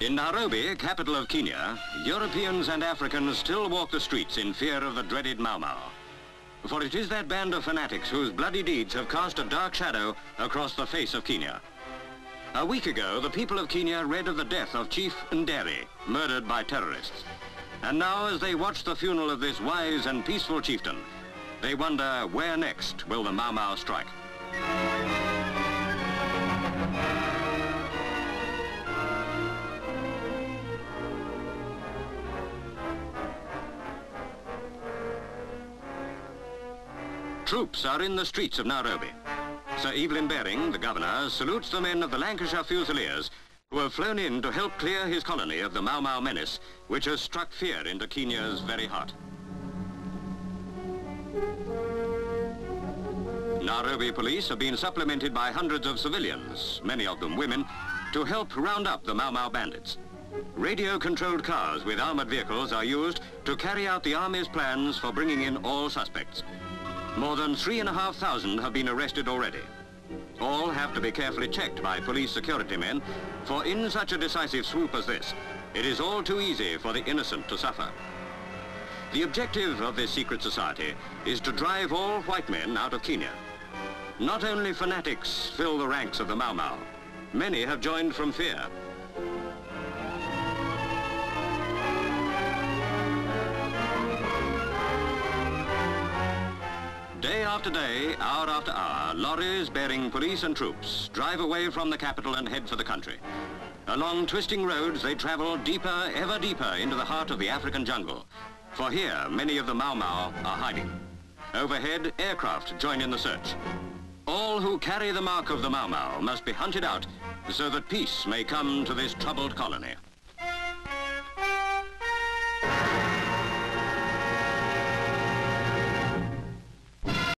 In Nairobi, capital of Kenya, Europeans and Africans still walk the streets in fear of the dreaded Mau Mau. For it is that band of fanatics whose bloody deeds have cast a dark shadow across the face of Kenya. A week ago, the people of Kenya read of the death of Chief Nderi, murdered by terrorists. And now, as they watch the funeral of this wise and peaceful chieftain, they wonder where next will the Mau Mau strike. Troops are in the streets of Nairobi. Sir Evelyn Baring, the governor, salutes the men of the Lancashire Fusiliers who have flown in to help clear his colony of the Mau Mau menace, which has struck fear into Kenya's very heart. Nairobi police have been supplemented by hundreds of civilians, many of them women, to help round up the Mau Mau bandits. Radio-controlled cars with armored vehicles are used to carry out the army's plans for bringing in all suspects. More than 3,500 have been arrested already. All have to be carefully checked by police security men, for in such a decisive swoop as this, it is all too easy for the innocent to suffer. The objective of this secret society is to drive all white men out of Kenya. Not only fanatics fill the ranks of the Mau Mau, many have joined from fear. After day, hour after hour, lorries bearing police and troops drive away from the capital and head for the country. Along twisting roads, they travel deeper, ever deeper into the heart of the African jungle. For here, many of the Mau Mau are hiding. Overhead, aircraft join in the search. All who carry the mark of the Mau Mau must be hunted out so that peace may come to this troubled colony.